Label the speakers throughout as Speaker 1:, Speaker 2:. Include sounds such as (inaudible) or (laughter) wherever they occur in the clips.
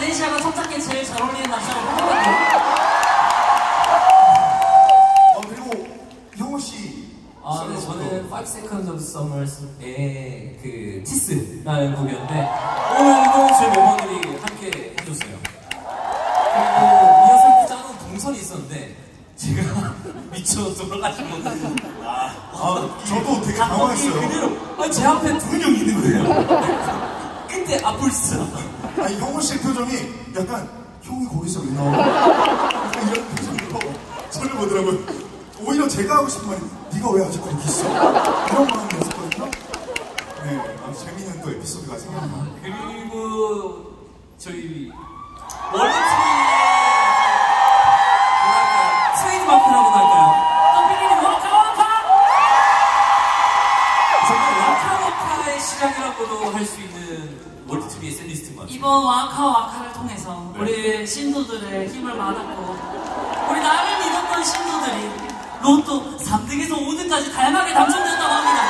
Speaker 1: 발렌시아가 첫 자켓 제일 잘 어울리는 남자라고 뽑았거든요.
Speaker 2: 어 그리고 형호 씨.
Speaker 3: 아, 네, 저는 Five Seconds of Summer의 그 티스라는 곡이었는데 오늘도 제 멤버들이 함께 해줬어요. 그리고 리허설 때 짜는 동선이 있었는데 제가 (laughs) 미쳐 돌아가지고
Speaker 2: 아 저도 되게 당황했어요.
Speaker 3: 그대로 아니, 제 앞에 두명 있는 거예요. (laughs) 근데 아플스
Speaker 2: 아니 형호 씨의 표정이 약간 형이 거기서 왜 나와? 약간 이런 표정으로 저를 보더라고요. 오히려 제가 하고 싶은 말이 네가 왜 아직 거기 있어? 이런 마
Speaker 1: 와카 와카를 통해서 우리 신도들의 힘을 받았고 우리 나를 믿었던 신도들이 로또 3등에서 5등까지 다양하게 당첨된다고 합니다.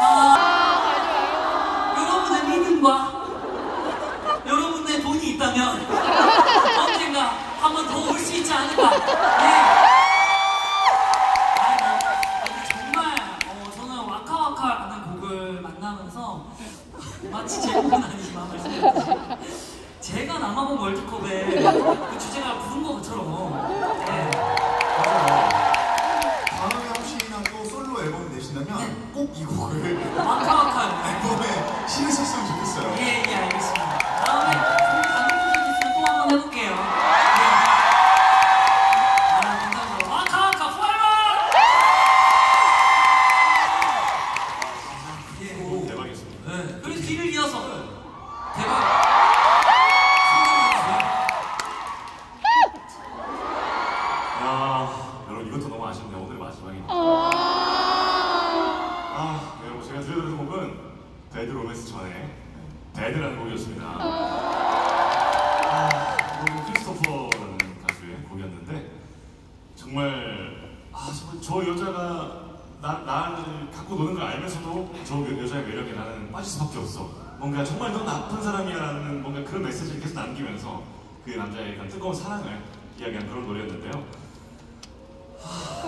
Speaker 1: 아, 여러분의 믿음과 여러분의 돈이 있다면 언젠가 한번 더 올 수 있지 않을까.
Speaker 2: 꼭 이 곡을
Speaker 1: 와카와카
Speaker 2: 앨범에 실으셨으면 좋겠어요.
Speaker 1: 예, 예, 알겠습니다. 아,
Speaker 4: 정말 저 여자가 나, 나를 갖고 노는 걸 알면서도 저 여자의 매력에 나는 빠질 수밖에 없어. 뭔가 정말 넌 나쁜 사람이야라는 뭔가 그런 메시지를 계속 남기면서 그 남자의 뜨거운 사랑을 이야기한 그런 노래였는데요. 하,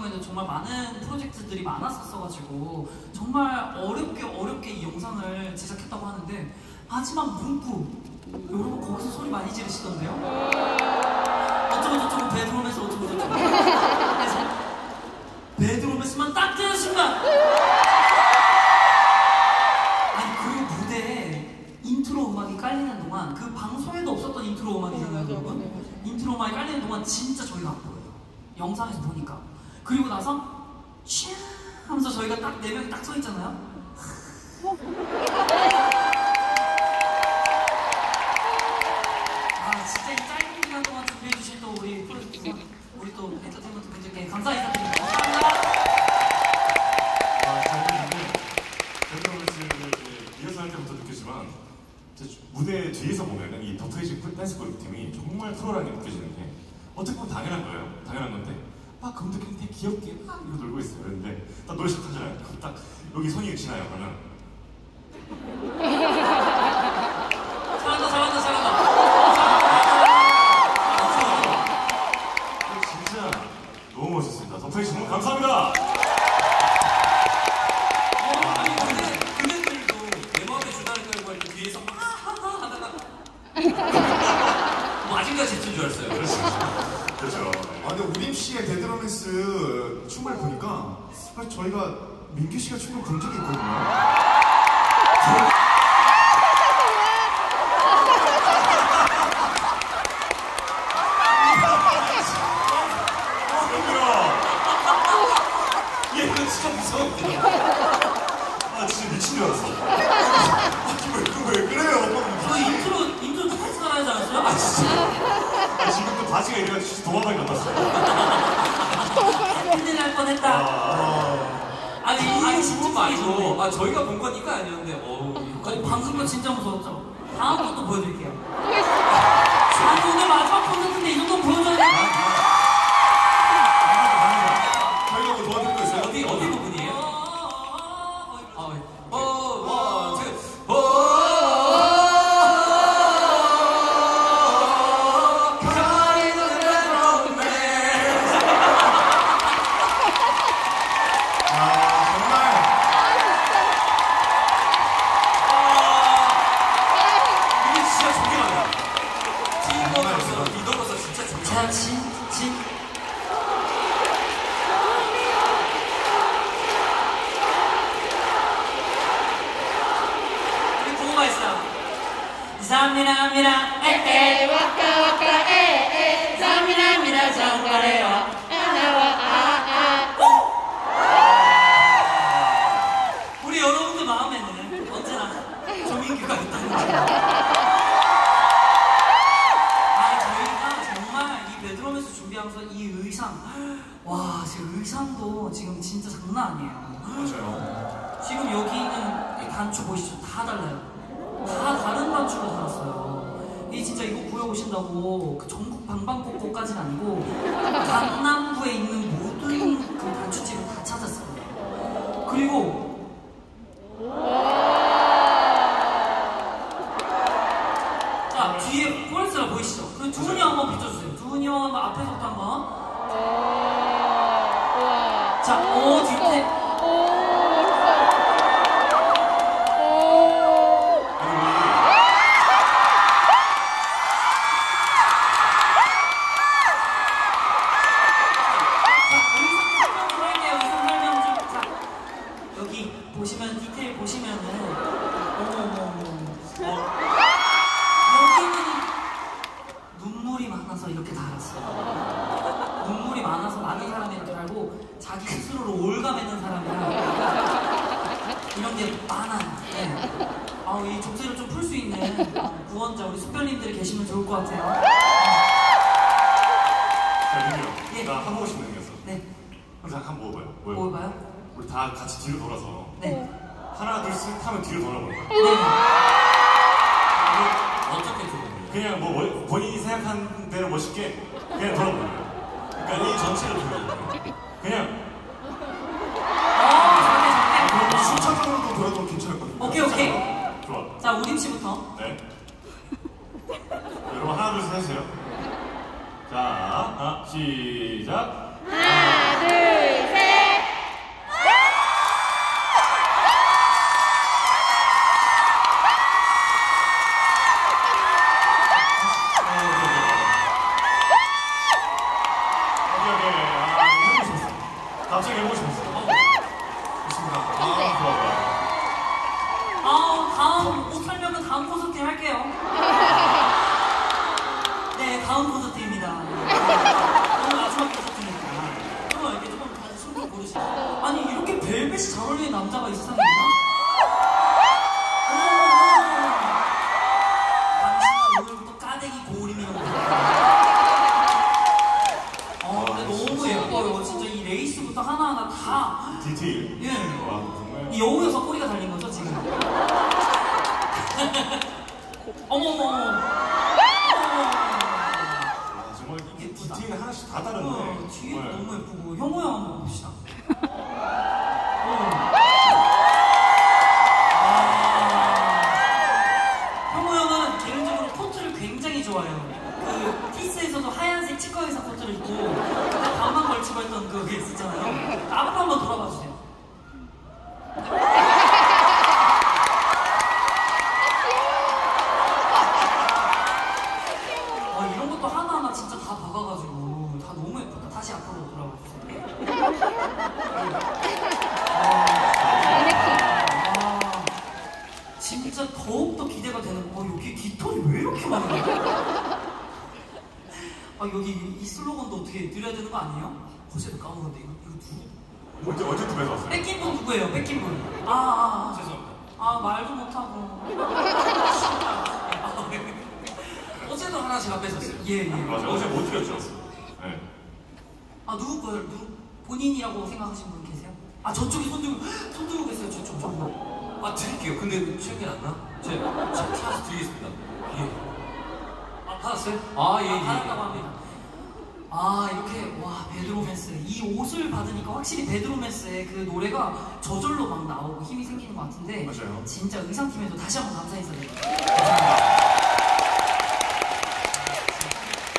Speaker 1: 동안에는 정말 많은 프로젝트들이 많았었어가지고 정말 어렵게 어렵게 이 영상을 제작했다고 하는데 마지막 문구 여러분 거기서 소리 많이 지르시던데요? 어쩌고 저쩌고 Bad Romance 어쩌고 저쩌고. 그래서 Bad Romance만 딱 뜨는 순간! 아니 그 무대에 인트로 음악이 깔리는 동안 그 방송에도 없었던 인트로 음악이잖아요 여러분. 인트로 음악이 깔리는 동안 진짜 저희가 안 보여요. 영상에서 보니까 그리고 나서 슈 하면서 저희가 딱 네 명이 딱 서 있잖아요 아 진짜 이 짧은 기간 동안 준비해 주신 또 우리 프로젝트 우리 또 엔터테인먼트 분들께 감사 인사드립니다 감사합니다
Speaker 4: 아, 저는 근데 Bad Romance를 리허설 할 때부터 느꼈지만 진짜 무대 뒤에서 보면은 이 더프레이징 댄스 그룹 팀이 정말 프로라는 게 느껴지는 게 어떻게 보면 당연한 거예요. 당연한 건데 막 금들끼리 되게 귀엽게 막 이러고 놀고 있어요. 그런데 딱 노래 시작하잖아요. 딱 여기 손이 지나요. 그러면
Speaker 1: 잘한다 잘한다 잘한다
Speaker 4: 어, 진짜 너무 멋있습니다. 더프레이징 너무 감사합니다.
Speaker 3: 아니 근데 그들도 내 마음의 주단을 깔고 할때 뒤에서 아하하 하다가 뭐 아직까지 했던 줄 알았어요.
Speaker 4: 그렇 죠.
Speaker 2: 아 근데 우림 씨의 Bad Romance 춤을 보니까 사실 저희가 민규 씨가 춤을 본 적이 있거든요. (laughs)
Speaker 1: 좋네.
Speaker 3: 아 저희가 본 건 이거 아니었는데 어우 이거까지
Speaker 1: 어, 방금 거 진짜 무서웠죠? 다음 것도 보여드릴게요. 아, 오늘 마지막 콘서트인데 이 정도 보여
Speaker 2: 아
Speaker 1: 저희가 정말 이 베드롬에서 준비하면서 이 의상 와 지금 의상도 지금 진짜 장난 아니에요.
Speaker 2: 맞아요.
Speaker 1: 지금 여기 있는 이 단추 보이시죠? 다 달라요. 다 다른 단추로 달았어요. 이 진짜 이거 구해 오신다고 그 전국 방방곡곡 오 자, 예.
Speaker 4: 민규, 나 하고 싶은 게 있어.
Speaker 1: 네,
Speaker 4: 항상 한번 먹어봐요. 뭐요?
Speaker 1: 뭐 봐요?
Speaker 4: 우리 다 같이 뒤로 돌아서
Speaker 1: 네.
Speaker 4: 하나 둘 셋 하면 뒤로 돌아보는 거야.
Speaker 1: 네.
Speaker 3: 어떻게 들어요?
Speaker 4: 그냥 뭐 뭐- 본인이 생각한 대로 멋있게 그냥 돌아보는 거야. 그러니까 이 전체를 돌아보는 거야. 그냥
Speaker 1: 어, 좋네, 좋네.
Speaker 2: 그럼 순차적으로도 돌아도 괜찮을 것 같아요.
Speaker 1: 오케이, 오케이.
Speaker 4: 좋아.
Speaker 1: 자, 우림 씨부터.
Speaker 4: 네. 여러분 하나 둘 셋 하세요. 자, 하나 시작.
Speaker 1: 고르시죠. 아니, 이렇게 벨벳이 잘 어울리는 남자가 이 세상에 있나? 어머, 당신은 오늘부터 까대기 고우림이라고. 어, 근데 너무 예뻐요. 진짜 이 레이스부터 하나하나 다.
Speaker 4: 디테일.
Speaker 1: 예. 이 여우여서 꼬리가 달린 거죠 지금? (laughs) 어머머. 치과 의사 코트를 입고 반만 걸치고 했던 그게 있었잖아요. 앞으로 한번 돌아봐 주세요. 와 이런 것도 하나하나 진짜 다 박아가지고 다 너무 예쁘다. 다시 앞으로 돌아봐 주세요. 아, 진짜 더욱더 기대가 되는 거. 어, 여기 깃털이 왜 이렇게 많아요? 아 여기 이- 이 슬로건도 어떻게 드려야 되는 거 아니에요? 어제도 까먹었는데 이거 이거 누구?
Speaker 4: 언제 언제 또 뺏어왔어요?
Speaker 1: 뺏긴 분 누구예요? 뺏긴 분. 아, 아, 아.
Speaker 3: 죄송합니다.
Speaker 1: 아 말도 못하고. (laughs) 어쨌든
Speaker 3: 시간도 하나 제가 뺏었어요.
Speaker 1: 예, 예.
Speaker 4: 맞아 어제 못 드렸죠. 네.
Speaker 1: 아 누구 걸 누구 본인이라고 생각하시는 분 계세요? 아 저쪽에 손 들고 손 들고 계세요 저쪽 저쪽.
Speaker 3: 아 드릴게요. 근데 체육이 안 나? 제가 제가 찾아서 드리겠습니다. 예. 아 받았어요? 아 예.
Speaker 1: 아,
Speaker 3: 예.
Speaker 1: 받았다고 합니다. 아 이렇게 와 베드로맨스 이 옷을 받으니까 확실히 베드로맨스의 그 노래가 저절로 막 나오고 힘이 생기는 것 같은데
Speaker 4: 맞아요.
Speaker 1: 진짜 의상팀에도 다시 한번 감사 인사드립니다.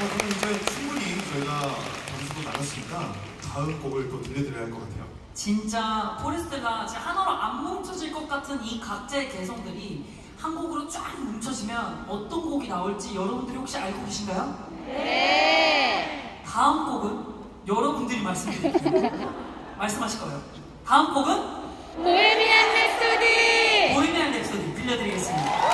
Speaker 2: 어, 그럼 이제 충분히 저희가 점수도 나눴으니까 다음 곡을 또 들려드려야 할 것 같아요.
Speaker 1: 진짜 포레스텔라 진짜 하나로 안 뭉쳐질 것 같은 이 각자의 개성들이 한 곡으로 쫙 뭉쳐지면 어떤 곡이 나올지 여러분들이 혹시 알고 계신가요? 네. 다음 곡은 여러분들이 말씀드릴게요. (laughs) 말씀하실 거예요. 다음 곡은
Speaker 5: 보헤미안 랩소디!
Speaker 1: 보헤미안 랩소디 들려드리겠습니다.